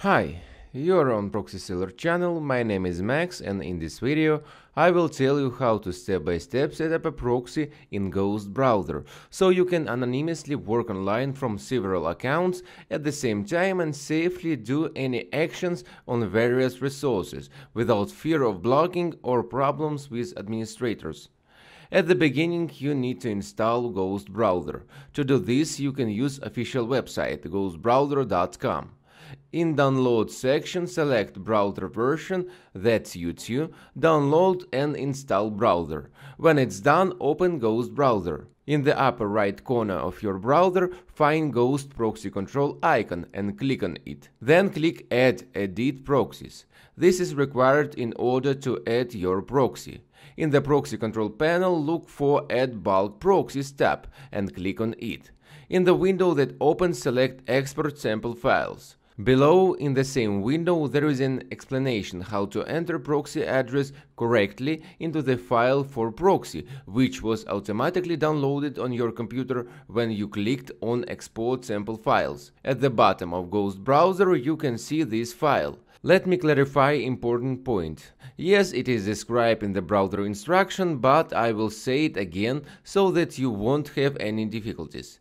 Hi, you're on Proxy Seller channel, my name is Max and in this video I will tell you how to step by step set up a proxy in Ghost browser, so you can anonymously work online from several accounts at the same time and safely do any actions on various resources without fear of blocking or problems with administrators. At the beginning, you need to install Ghost Browser. To do this, you can use official website ghostbrowser.com. In download section select browser version that suits you, download and install browser. When it's done, open Ghost browser. In the upper right corner of your browser, find Ghost Proxy Control icon and click on it. Then click Add Edit Proxies. This is required in order to add your proxy. In the Proxy Control panel, look for Add Bulk Proxies tab and click on it. In the window that opens, select Export Sample Files. Below in the same window there is an explanation how to enter proxy address correctly into the file for proxy, which was automatically downloaded on your computer when you clicked on export sample files. At the bottom of Ghost browser you can see this file. Let me clarify important point. Yes, it is described in the browser instruction, but I will say it again so that you won't have any difficulties.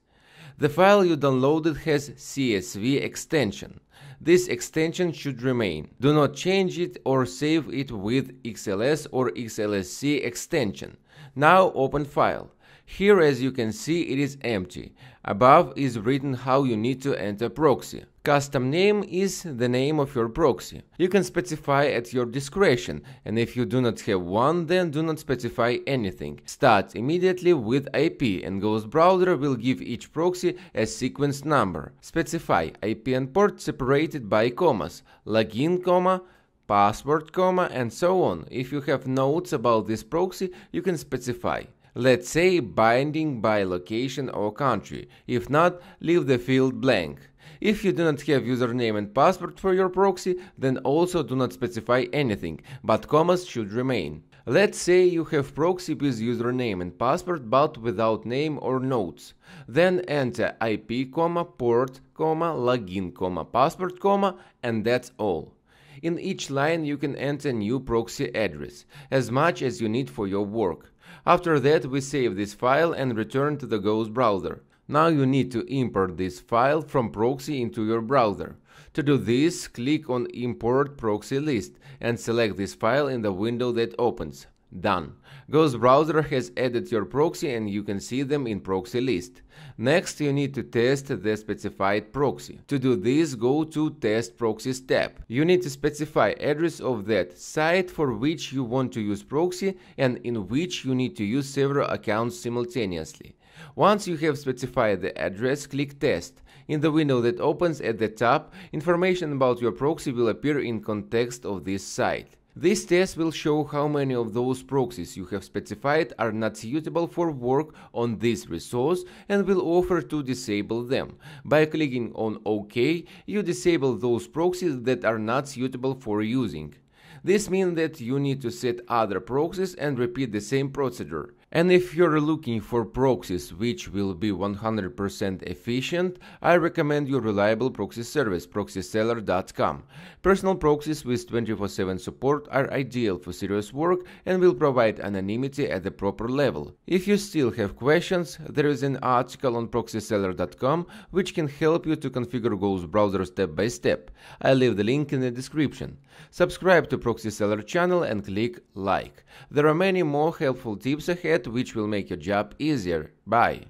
The file you downloaded has CSV extension. This extension should remain. Do not change it or save it with XLS or XLSX extension. Now open file. Here as you can see it is empty. Above is written how you need to enter proxy. Custom name is the name of your proxy. You can specify at your discretion and if you do not have one then do not specify anything. Start immediately with IP and Ghost Browser will give each proxy a sequence number. Specify IP and port separated by commas, login comma, password comma and so on. If you have notes about this proxy you can specify. Let's say binding by location or country. If not, leave the field blank. If you do not have username and password for your proxy, then also do not specify anything, but commas should remain. Let's say you have proxy with username and password but without name or notes. Then enter IP, comma, port, comma, login, comma, password, comma, and that's all. In each line you can enter new proxy address, as much as you need for your work. After that we save this file and return to the Ghost browser. Now you need to import this file from proxy into your browser. To do this, click on Import Proxy List and select this file in the window that opens. Done. Ghost browser has added your proxy and you can see them in proxy list. Next you need to test the specified proxy. To do this go to test proxies tab. You need to specify address of that site for which you want to use proxy and in which you need to use several accounts simultaneously. Once you have specified the address, click Test. In the window that opens at the top, information about your proxy will appear in context of this site. This test will show how many of those proxies you have specified are not suitable for work on this resource and will offer to disable them. By clicking on OK, you disable those proxies that are not suitable for using. This means that you need to set other proxies and repeat the same procedure. And if you're looking for proxies which will be 100% efficient, I recommend your reliable proxy service proxyseller.com. Personal proxies with 24/7 support are ideal for serious work and will provide anonymity at the proper level. If you still have questions, there is an article on proxyseller.com which can help you to configure Ghost browser step by step. I leave the link in the description. Subscribe to Proxy Seller channel and click like. There are many more helpful tips ahead which will make your job easier. Bye.